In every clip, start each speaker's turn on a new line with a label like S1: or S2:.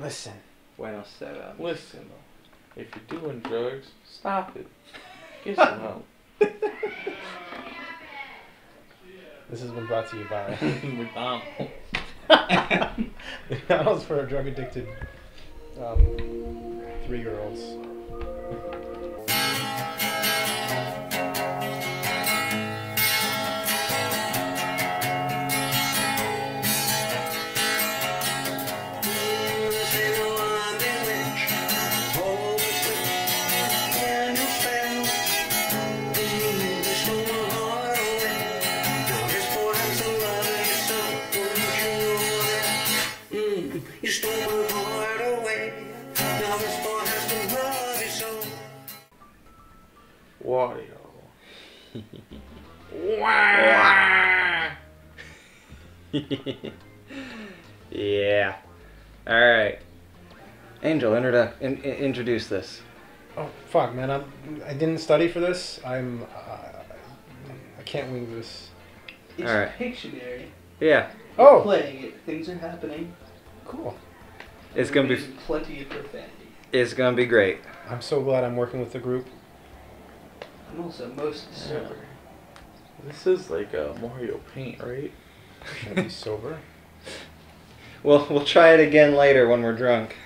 S1: Listen.
S2: Buenos será.
S3: Listen, if you're doing drugs, stop it. Get some help.
S1: This has been brought to you by
S3: McDonald's.
S1: McDonald's for drug addicted um, three year olds.
S2: yeah. All right. Angel, introdu- in- in- introduce this.
S1: Oh fuck, man! I'm, I didn't study for this. I'm. Uh, I can't wing this.
S4: It's
S2: Alright.
S4: Pictionary.
S2: Yeah,
S1: Oh,
S4: Playing it, things are happening.
S1: cool.
S2: it's gonna be
S4: plenty of profanity.
S2: it's gonna be great.
S1: I'm so glad I'm working with the group.
S4: I'm also most sober.
S3: This is like a Mario Paint, right?
S1: Should I be sober?
S2: We'll we'll try it again later when we're drunk.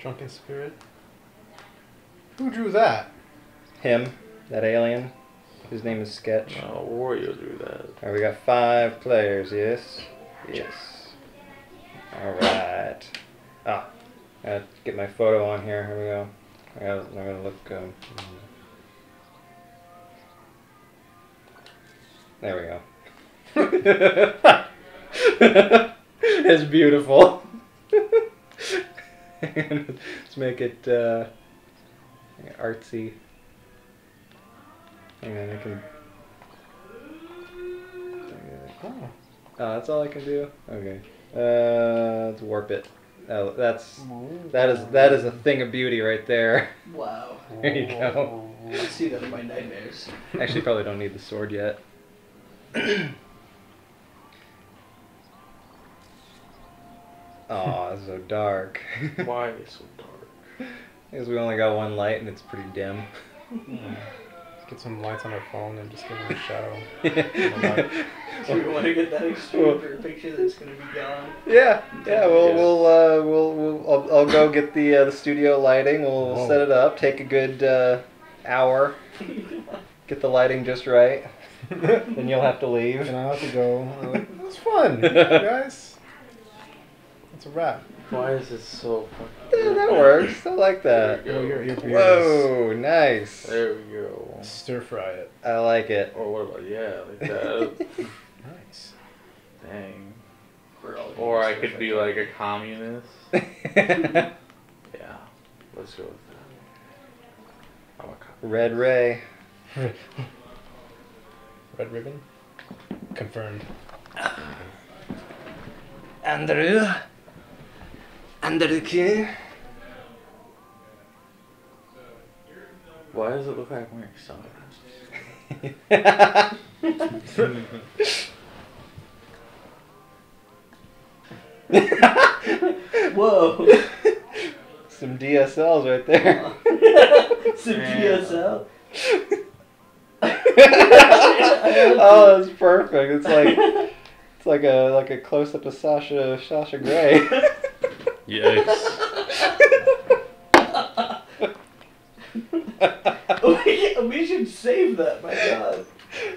S1: Drunken spirit. Who drew that?
S2: Him, that alien. His name is Sketch.
S3: No, Wario drew that.
S2: All right, we got five players. Yes. Yes. All right. Ah, I gotta get my photo on here. Here we go. I I'm gonna look. Um, there we go. it's beautiful. Let's make it uh, artsy. Hang on, I can.
S1: Oh.
S2: Oh, that's all I can do. Okay. Uh, let's warp it. Oh, that's that is that is a thing of beauty right there.
S4: Wow.
S2: There you go.
S4: I see that in my nightmares.
S2: Actually, probably don't need the sword yet. Oh, it's so dark.
S3: Why is it so dark?
S2: Because we only got one light and it's pretty dim. Hmm.
S1: Get some lights on our phone and just give them a shadow.
S4: Do we want to get that extreme for a picture that's going to be gone?
S2: Yeah, yeah. We'll
S3: Yeah.
S2: we'll uh, we'll, we'll I'll, I'll go get the uh, the studio lighting. We'll, we'll
S1: Oh.
S2: set it up. Take a good uh, hour. Get the lighting just right. then you'll have to leave.
S1: And I have to go. I'm like, it was fun, guys. That's a wrap.
S3: Why is it so fucking
S2: Yeah, that works. I like that.
S3: There we
S1: Your, your
S3: go.
S1: beard
S2: Whoa, nice.
S3: There we go.
S1: stir fry it.
S2: I like it.
S3: Or what about yeah, like that?
S1: Nice.
S3: Dang. Or I could be like a communist. Yeah, let's go with that. I'm a co-
S2: Ray.
S1: Red ribbon. Confirmed. Mm-hmm.
S2: Andrew. Andrew King.
S3: Why does it look like I'm wearing sunglasses?
S4: Whoa!
S2: Some DSLs right there.
S4: Some DSL?
S2: Oh, that's perfect. It's like it's like a like a close up of Sasha Sasha Grey.
S3: Yikes.
S4: we, we should save that, my god.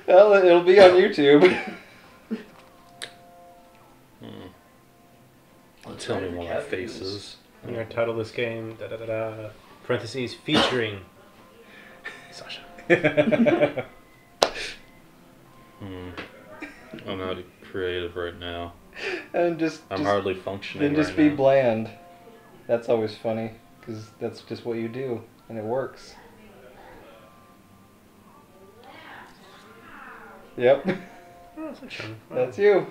S2: well, it'll be on YouTube.
S5: Tell me what my face is.
S1: I'm gonna title this game da da da da parentheses featuring Sasha.
S5: Hmm. I'm not creative right now.
S2: and just
S5: I'm
S2: just,
S5: hardly functioning.
S2: then just
S5: right
S2: be
S5: now.
S2: bland. That's always funny because that's just what you do and it works. Yep,
S1: Oh, that's
S2: that's you.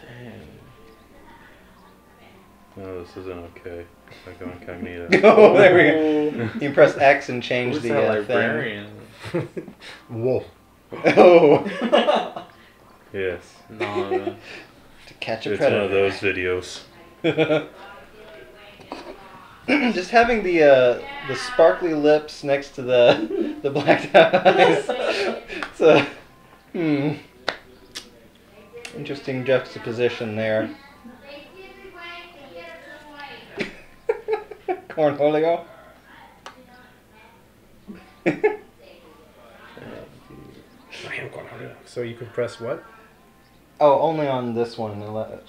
S3: Dang.
S5: No, this isn't okay. I go incognito.
S2: oh, there we go. You press X and change
S3: Who's
S2: the
S3: that
S2: uh, thing.
S3: librarian?
S1: Whoa.
S2: Oh,
S5: yes.
S3: No.
S2: to catch a
S5: It's one of those videos.
S2: Just having the uh, the sparkly lips next to the the blacked out eyes. So, hmm. Interesting juxtaposition there. Cornholio.
S1: I am going hard. So you can press what?
S2: Oh, only on this one it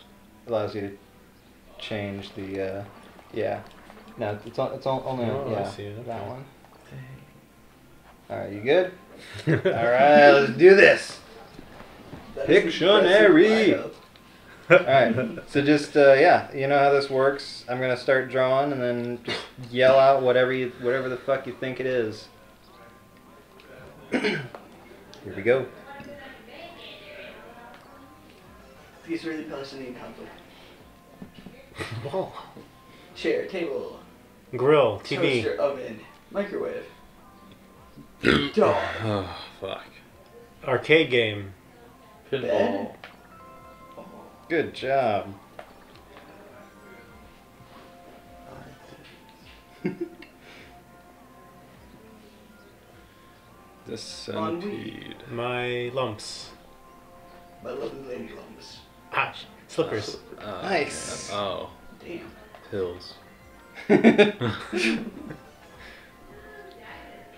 S2: allows you to change the. Uh, yeah. No, it's on, it's on, only on
S1: Oh, I
S2: yeah
S1: see it,
S2: that one. All right, you good? All right, let's do this.
S4: That is
S2: Pictionary.
S4: impressive
S2: All right. So just uh, yeah, you know how this works. I'm gonna start drawing, and then just yell out whatever you whatever the fuck you think it is. Here we go.
S4: The Israeli-Palestinian conflict.
S1: Wall.
S4: Chair, table,
S1: Grill. TV.
S4: toaster, oven, microwave. Dog.
S5: Oh, fuck.
S1: Arcade game.
S3: Pinball.
S4: Oh,
S2: Good job.
S5: The centipede.
S1: My lumps.
S4: my lovely lady lumps.
S1: Sh- slippers.
S5: Uh,
S2: Nice.
S5: Oh,
S4: Damn.
S5: pills.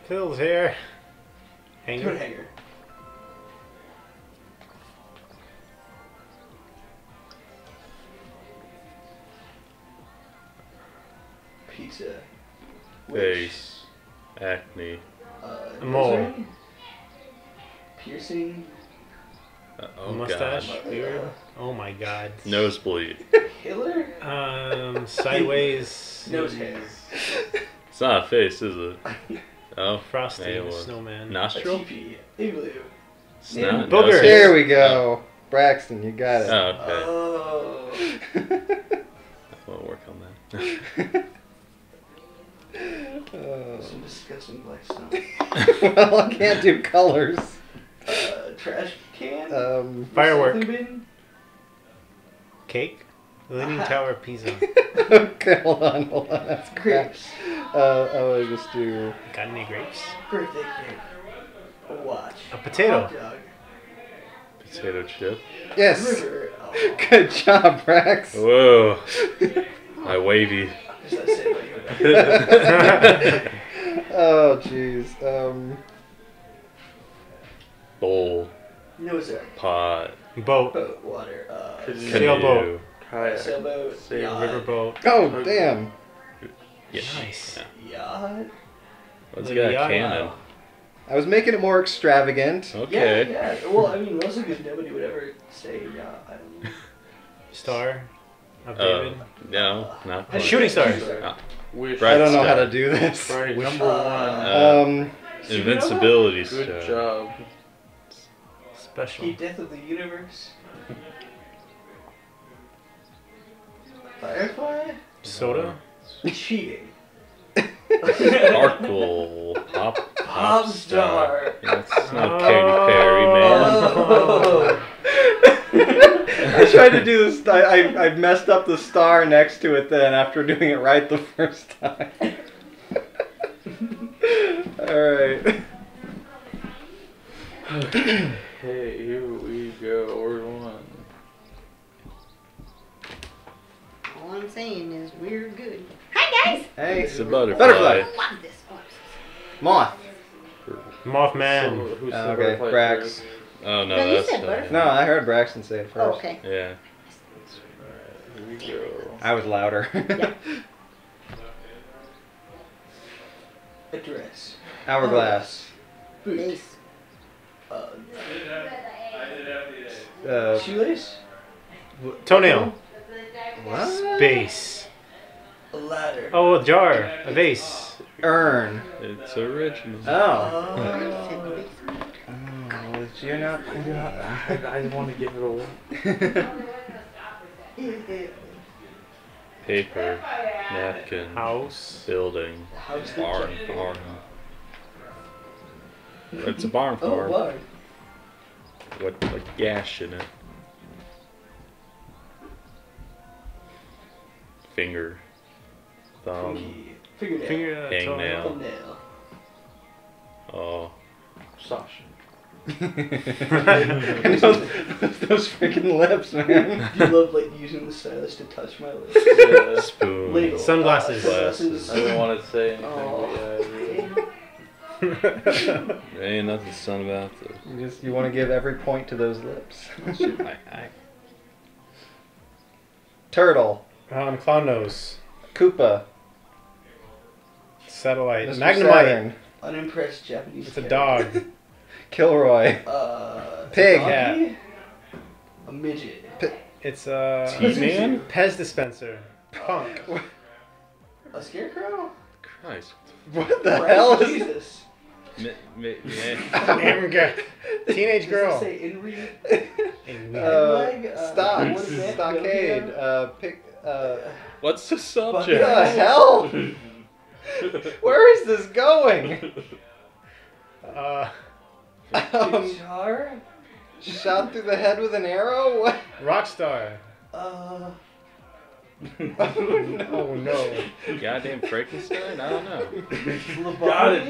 S1: Pills here.
S4: Coat
S1: Hanger.
S4: hanger. Pizza. Wish.
S5: Face. Acne.
S4: Uh,
S1: mole.
S4: Piercing.
S5: Uh, oh,
S1: Mustache.
S5: God.
S1: Beard. Oh my god.
S5: Nosebleed.
S4: Killer.
S1: Um, sideways.
S4: Nose hair.
S5: It's not a face, is it? Oh,
S1: Frosty.
S5: maybe it
S1: the. Snowman.
S5: Nostril?
S4: teepee. Igloo.
S5: Snot?
S1: Booger.
S2: There we go. Braxton, you got it.
S5: Oh, okay.
S4: Oh.
S5: I'll work on that.
S2: Oh.
S4: Some disgusting black snow.
S2: well, I can't do colors.
S4: Uh, trash can.
S2: Um,
S1: Firework.
S4: Recycling bin?
S1: Cake. Leaning Tower of Pisa.
S2: okay, hold on, hold on. That's.
S4: Grapes.
S2: Uh, I will just do.
S1: Got any grapes?
S4: Birthday cake. A watch.
S1: A potato.
S4: Hot dog.
S5: Potato chip.
S2: Yes.
S4: Oh.
S2: Good job, Brax.
S5: Whoa. My wavy.
S4: Does that say what you
S2: oh, jeez. Um,
S5: Bowl.
S4: No, sir.
S5: Pot.
S1: Boat.
S4: Boat, water, uh,
S3: Canoe.
S1: Sailboat.
S3: Kayak.
S4: sailboat,
S3: Sail-
S4: yacht,
S1: Riverboat.
S2: oh, damn.
S5: Yeah.
S1: Nice.
S5: Yeah.
S4: yacht.
S5: Let's get a
S1: yacht.
S5: cannon.
S2: I was making it more extravagant.
S5: Okay.
S4: Yeah, yeah. Well, I mean, mostly because nobody would ever say yacht. I.
S1: Star of
S5: Uh, no, not
S4: Uh,
S1: Shooting stars.
S5: Ah,
S3: Wish.
S2: I don't know how to do this.
S3: Number one.
S5: Uh,
S2: Um,
S5: Invincibility
S3: Good
S5: star.
S3: job.
S1: Special.
S4: Key death of the universe. Firefly.
S1: Soda.
S4: Uh, Cheating.
S5: Sparkle. Pop. Pop
S4: Pop
S5: star.
S4: star.
S5: Yeah, it's not Katy Perry, man.
S4: Oh.
S2: I tried to do this. I, I, I messed up the star next to it then after doing it right the first time. Alright.
S3: Hey, here we go. Word one.
S6: All I'm saying is we're good. Hi guys!
S2: Hey,
S5: It's a butterfly.
S2: Butterfly.
S6: Love this one.
S2: moth.
S1: Mothman.
S3: So, who's the
S2: Oh, okay,
S3: butterfly
S2: Brax.
S3: first?
S5: Oh no,
S6: No, you
S5: that's
S6: said
S5: uh,
S6: butterfly.
S2: No, I heard Braxton say it
S6: Oh,
S2: first.
S6: okay.
S5: Yeah.
S3: Here we go.
S2: I was louder.
S4: Address.
S2: Hourglass.
S4: Boot.
S6: Ace.
S4: Uh, shoelace.
S1: Toenail.
S2: what?
S1: Base.
S4: A ladder.
S1: Oh, a jar. A vase.
S2: Urn.
S5: It's original.
S2: Oh.
S4: Uh,
S2: Oh, was you not?
S3: I, I want to give it away.
S5: Paper. Napkin.
S1: House.
S5: Building.
S4: How's the
S5: Barn. Farm. It's a barn
S4: Oh,
S5: farm what a gash in it. Finger, thumb,
S4: fingernail,
S1: fingernail,
S5: hangnail.
S4: Nail.
S5: Oh,
S3: Sasha.
S2: those, those freaking lips, man.
S4: You love like using the stylus to touch my lips.
S3: Yeah.
S5: Spoon.
S1: Sunglasses.
S4: Glasses.
S3: I don't want to say anything.
S4: Oh.
S3: But yeah, I
S5: There ain't nothing son about this.
S2: You just you want to give every point to those lips.
S5: Shoot my eye.
S2: Turtle,
S1: Um, clown nose.
S2: Koopa,
S1: Satellite.
S2: Mr.
S1: Magnemite.
S2: Saturn,
S4: Unimpressed Japanese.
S1: It's a
S4: cat.
S1: dog.
S2: Kilroy,
S4: Uh,
S2: Pig.
S4: donkey? A midget.
S1: It's a
S5: T-Man?
S1: Pez dispenser. Punk.
S4: A scarecrow?
S5: Christ.
S2: What the
S4: Right?
S2: hell is
S4: Jesus.
S5: Mi- mi- yeah.
S1: Teenage
S4: Does
S1: girl.
S4: it say Inri?
S1: In-
S2: uh,
S4: Leg, uh,
S2: stock,
S4: what is that?
S2: stockade, uh, pick, uh,
S5: What's the subject?
S2: what
S5: subject?
S2: the hell? Where is this going?
S1: Uh,
S2: Um, shot through the head with an arrow? What?
S1: Rockstar.
S4: Uh,
S1: Oh no.
S5: Goddamn Frankenstein? I don't know.
S4: lobotomy?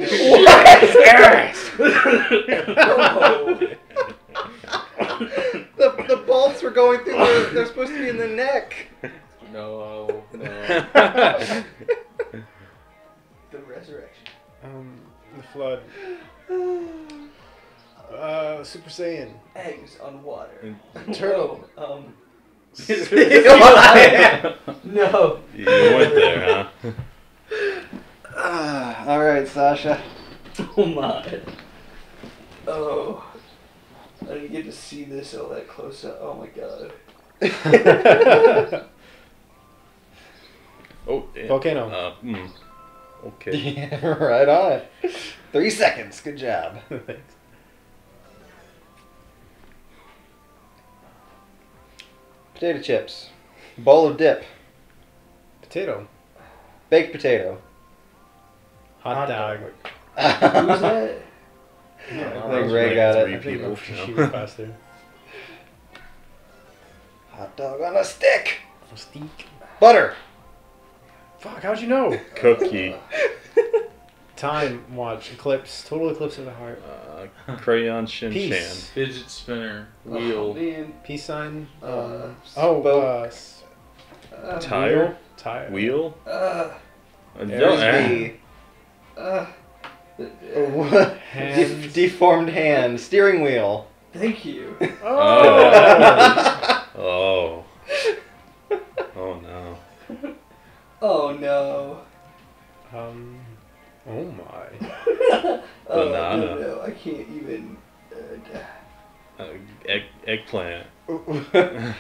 S2: the, the bolts were going through the, they're supposed to be in the neck.
S3: no, no.
S4: The resurrection.
S1: Um, the flood. Uh, Super Saiyan.
S4: Eggs on water.
S1: Turtle.
S4: No.
S5: You went there, huh?
S2: Ah, all right, Sasha.
S4: Oh my. Oh. I didn't get to see this all that close up. Oh my god.
S5: Oh, damn.
S1: Volcano.
S5: Uh, mm. Okay.
S2: Yeah, right on. Three seconds. Good job.
S1: Thanks.
S2: Potato chips. Bowl of dip.
S1: Potato.
S2: Baked potato.
S1: Hot, Hot dog. dog.
S4: Who's that?
S2: I think Ray got
S5: Three
S2: it.
S1: I think she was faster.
S2: Hot dog on a stick.
S1: Steak.
S2: Butter.
S1: Fuck, how'd you know?
S5: Cookie.
S1: Time watch. Eclipse. Total eclipse of the heart.
S5: Uh, crayon Shin Chan.
S3: Fidget spinner,
S4: Oh,
S3: wheel.
S4: man.
S1: Peace sign. Um,
S4: Uh,
S1: oh, uh, s-
S4: Uh,
S5: Tire?
S1: tire.
S5: Wheel?
S4: Uh,
S2: the
S4: uh,
S2: oh, de- deformed hand. Steering wheel.
S4: thank you.
S5: Oh. Oh. Oh no.
S4: Oh no.
S1: Um. Oh my.
S4: Oh
S5: Banana.
S4: no, no, I can't even. Uh,
S5: Uh, egg, eggplant.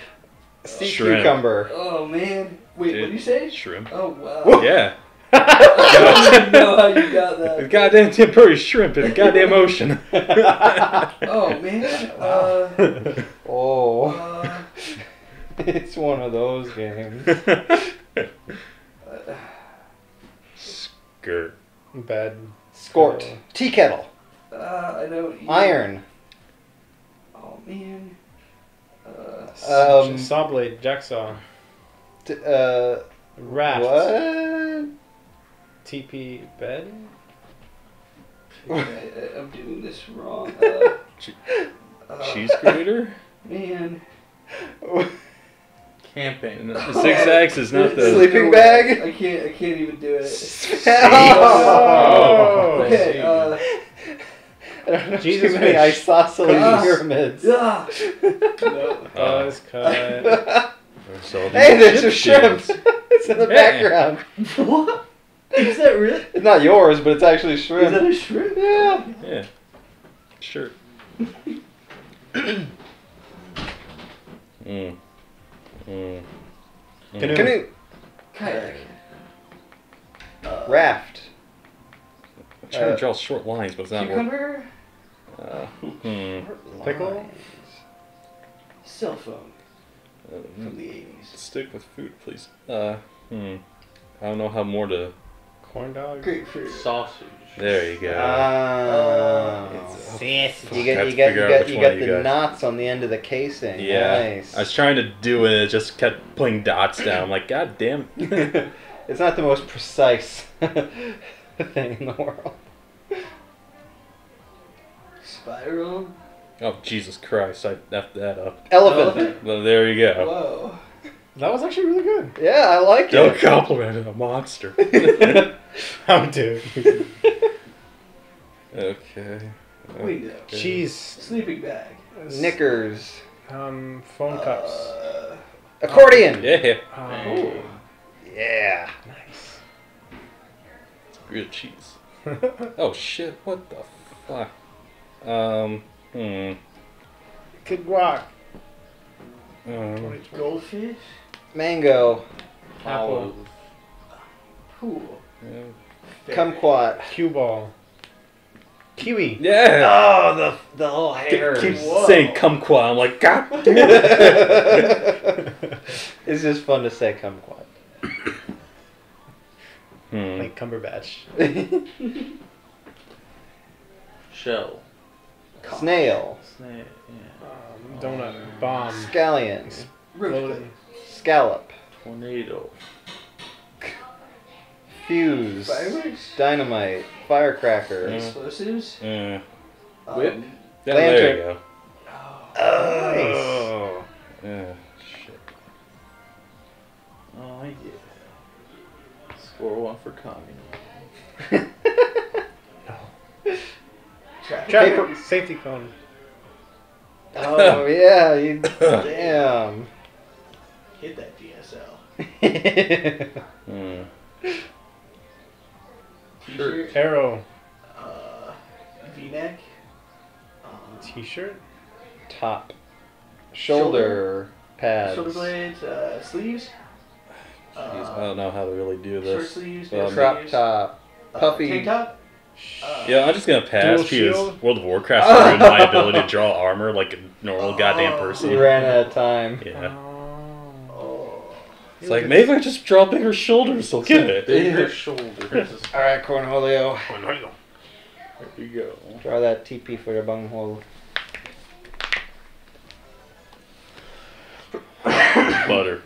S2: sea
S5: Shrimp.
S2: cucumber.
S4: oh man. Wait,
S5: Dude,
S4: what did you say?
S5: Shrimp.
S4: Oh wow.
S5: Yeah.
S4: I don't know how you got
S5: The
S4: that.
S5: goddamn temporary shrimp in the goddamn ocean.
S4: Oh man. Uh,
S2: Oh,
S4: uh,
S2: it's one of those games.
S5: Skirt.
S1: Bad.
S2: Skort. Tea kettle.
S4: uh, I don't. Even,
S2: Iron.
S4: Oh man. Uh,
S2: Um,
S1: Saw blade. Jacksaw.
S2: T- uh,
S1: Raft.
S2: what?
S1: TP bed.
S4: I, I, I'm doing this wrong. Uh,
S5: Che-
S4: uh,
S5: Cheese grater?
S4: Man.
S3: Camping.
S5: And the zigzags is not the.
S2: Sleeping bag?
S4: I can't. I can't even do it.
S1: Oh.
S4: Okay. Uh,
S2: I don't
S1: Jesus
S2: too many isosceles pyramids.
S4: ah. no.
S5: Oh.
S1: Buzz cut.
S5: There's all these
S2: hey, there's a shrimp. it's in the
S5: Yeah.
S2: background.
S4: What? Is that real?
S2: It's not yours, but it's actually
S4: Is
S2: shrimp.
S4: that a shrimp?
S2: yeah.
S5: Yeah. Sure. mm. Mm. Mm.
S1: Canoe.
S2: Canoe.
S4: Kayak. Uh,
S2: Raft.
S5: I'm trying
S2: Uh,
S5: to draw short lines, but it's not working.
S4: Cucumber.
S5: Uh, hmm.
S1: Pickle.
S4: Cell phone
S5: Uh,
S4: from the 80s.
S5: Stick with food, please. Uh, hmm. I don't know how more to
S1: Corn dog.
S4: Grapefruit.
S3: Sausage.
S5: There you go. Ah.
S2: Oh.
S1: It's
S2: you get
S5: Have
S2: you got you got you got the
S5: you
S2: knots on the end of the casing.
S5: yeah.
S2: Nice.
S5: I was trying to do it, it just kept putting dots down. I'm like, God damn.
S2: it's not the most precise thing in the world.
S4: Spiral.
S5: Oh, Jesus Christ. I effed that up.
S2: Elephant.
S5: Well, there you go.
S4: Whoa.
S1: That was actually really good.
S2: Yeah, I like
S5: Don't
S2: it.
S5: compliment a monster.
S1: How do?
S5: okay.
S4: Window.
S1: Cheese.
S4: Sleeping bag.
S2: Knickers.
S1: Um, phone cups.
S4: Uh,
S2: Accordion.
S5: Yeah.
S1: Um,
S2: Yeah.
S1: nice.
S5: Grilled cheese. Oh shit! What the fuck? Um. Hmm.
S1: Kid guac.
S5: Um,
S4: goldfish.
S2: Mango.
S1: Apple.
S4: Pool.
S5: yeah.
S2: Kumquat.
S1: Cue ball. Kiwi.
S5: Yeah.
S2: Oh, the the little hairs.
S5: Keep
S4: Whoa.
S5: saying kumquat. I'm like, God damn it.
S2: it's just fun to say kumquat.
S5: Hmm.
S1: Like Cumberbatch.
S3: Shell.
S2: Snail.
S3: Snail. Yeah.
S1: Um, donut. Bomb.
S2: Scallion.
S1: Floating.
S2: Scallop.
S3: Tornado.
S2: Fuse.
S4: Fireworks.
S2: Dynamite. Firecracker.
S5: Mm.
S4: Explosives.
S5: Uh,
S4: Um,
S3: Whip.
S5: yeah, there
S2: Lantern.
S5: you go.
S2: Oh.
S5: Yeah. Shit.
S3: Oh yeah. Score one for comedy.
S4: Traffic.
S1: Traffic. Safety cone.
S2: Oh yeah, you damn.
S4: Hit that DSL.
S5: Hmm.
S4: T-shirt.
S1: Arrow.
S4: Uh, V-neck. Um,
S1: T-shirt.
S2: Top. Shoulder pads.
S4: shoulder blades. Uh, sleeves.
S5: Jeez, I
S4: Uh,
S5: don't know how to really do
S4: short
S5: this.
S4: sleeves.
S5: Um,
S2: Crop
S4: sleeves,
S2: top.
S4: uh,
S2: puffy.
S4: Tank top. Uh,
S5: Yeah, I'm just gonna pass
S1: Dual
S5: because
S1: shield?
S5: World of Warcraft ruined my ability to draw armor like a normal goddamn
S4: Oh.
S5: person.
S2: You ran out of time.
S5: Yeah. It's like maybe I just draw bigger shoulders, they'll get it.
S3: Bigger shoulders.
S2: All right, Cornholio.
S3: There you go.
S2: Draw that TP for your bunghole.
S5: Butter.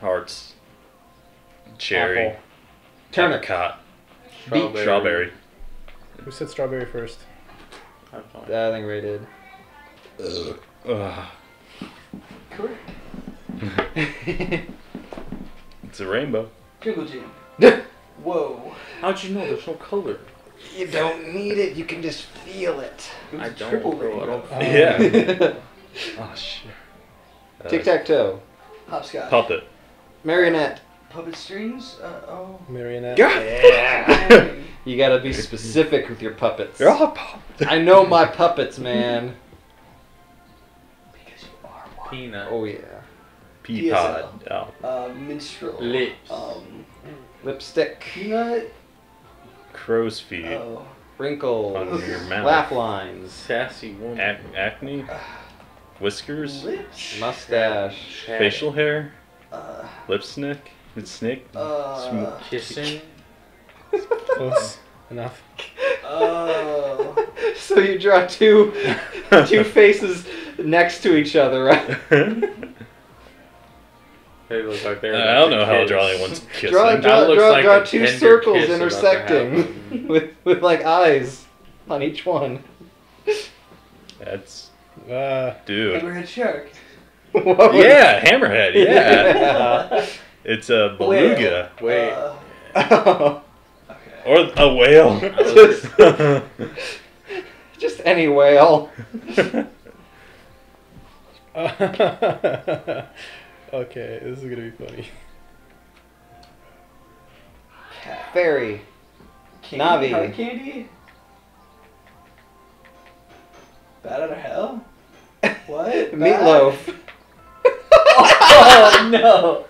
S5: Hearts. Cherry.
S2: Apple.
S5: Apricot.
S3: Strawberry.
S5: Strawberry.
S1: Who said strawberry first?
S3: I'm fine.
S2: I think Ray did.
S5: Ugh.
S4: Correct.
S5: It's a rainbow.
S4: Jungle Gym. Whoa.
S3: How'd you know there's no color?
S2: you don't need it. You can just feel it.
S4: It was
S3: don't,
S4: triple
S3: bro. I
S4: rainbow.
S3: don't.
S1: Uh,
S5: Yeah. Oh shit. Uh,
S2: Tic tac toe.
S4: Hopscotch.
S5: Puppet.
S2: Marionette.
S4: Puppet strings. Uh, oh.
S1: Marionette.
S2: Yeah. you gotta be specific with your puppets.
S5: They're all puppets.
S2: I know my puppets, man.
S4: Because you are one.
S3: Peanut.
S2: Oh yeah.
S5: Pea pod. Oh.
S4: Uh, minstrel.
S3: Lips.
S4: Um,
S2: Lipstick.
S4: peanut.
S5: Crow's feet.
S4: Oh.
S2: Wrinkles.
S5: On your mouth.
S2: Laugh lines.
S3: Sassy woman.
S5: Ac- acne. Whiskers.
S4: Lips.
S2: Mustache.
S3: Chatting.
S5: Facial hair.
S4: Uh,
S5: Lip snick. Snick.
S4: uh,
S3: Kissing.
S1: Close enough.
S4: oh.
S2: So you draw two two faces next to each other, right?
S3: They look like they're.
S5: I don't know
S3: about
S5: how
S3: to
S5: to draw
S3: kiss.
S5: anyone's kissing.
S2: Draw,
S3: That
S2: draw,
S3: looks
S2: draw,
S3: like
S2: draw two circles
S3: kiss about to
S2: intersecting with with like eyes on each one.
S5: That's
S1: Uh,
S5: dude.
S4: Hammerhead shark.
S2: What was-
S5: Yeah, hammerhead. Yeah,
S2: Yeah.
S5: it's a beluga
S3: Wait.
S4: Uh,
S2: Oh,
S4: okay.
S5: or a whale.
S2: just, just any whale.
S1: Okay, this is gonna be funny.
S4: Cat.
S2: Fairy.
S4: Candy?
S2: Navi.
S4: Hard candy? Bat out of hell? What?
S2: Meatloaf.
S4: Oh no!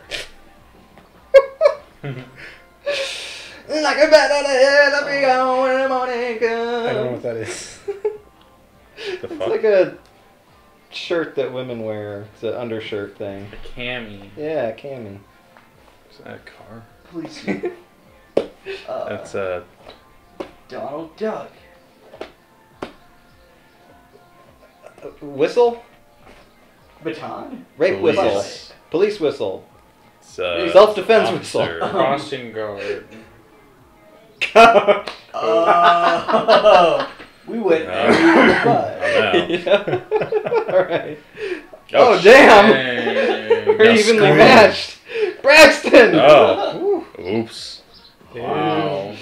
S2: like a bat out of hell, I'll be gone when the morning comes.
S1: I don't know what that is.
S5: the fuck?
S2: It's like a shirt that women wear. It's an undershirt thing.
S3: A cami.
S2: Yeah, a cami.
S5: Is that a car?
S4: Police. Uh,
S5: That's uh,
S4: Donald Duck.
S2: Uh, Whistle?
S4: Baton.
S2: Rape
S5: Police.
S2: whistle. Police whistle.
S5: uh,
S2: Self-defense whistle.
S3: Crossing guard.
S4: Oh. we went
S5: No.
S4: every butt.
S5: No.
S2: yeah. Alright.
S5: Oh,
S2: Oh, damn!
S3: Dang.
S2: We're
S5: Now
S2: evenly
S5: screw.
S2: matched. Braxton!
S5: Oh, oops.
S3: Wow.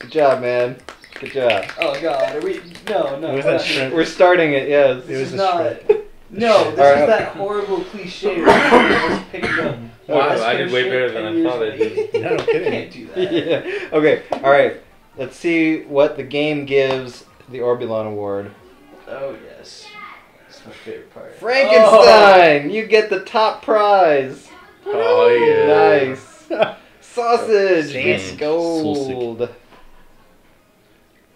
S2: Good job, man. Good job.
S4: Oh god, are we? No, no.
S1: It was that
S4: no.
S1: shrimp.
S2: We're starting it, yes.
S1: It
S4: This
S1: was
S4: is
S1: a
S4: not.
S1: shrimp.
S4: No, this
S2: Alright.
S4: is that horrible cliche. where you just pick up.
S3: Wow, I did way better than I thought I
S4: later.
S3: did.
S1: No, no kidding.
S4: Can't do that.
S2: yeah. Okay, alright. Let's see what the game gives the Orbulon Award.
S4: Oh yes, it's my favorite part.
S2: Frankenstein! You get the top prize!
S5: Oh, yeah.
S2: Nice. Sausage!
S5: Sam.
S2: It's gold.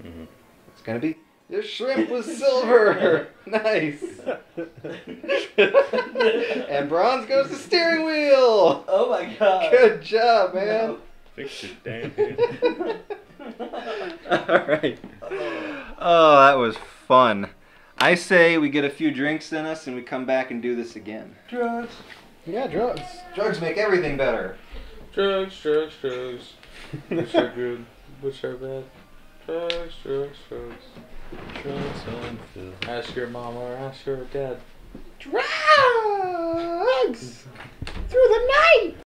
S5: Mhm.
S2: It's gonna be. The shrimp was silver! nice! and bronze goes to steering wheel!
S4: Oh my god.
S2: Good job, man!
S5: Fix it, damn it.
S2: Alright. Oh, that was fun. I say we get a few drinks in us and we come back and do this again.
S4: Drugs.
S1: Yeah, drugs.
S2: Drugs make everything better.
S3: Drugs, drugs, drugs. Which are good, which are bad. Drugs, drugs, drugs.
S5: Drugs on Phil.
S3: Ask your mom or ask your dad.
S1: Drugs! Through the night!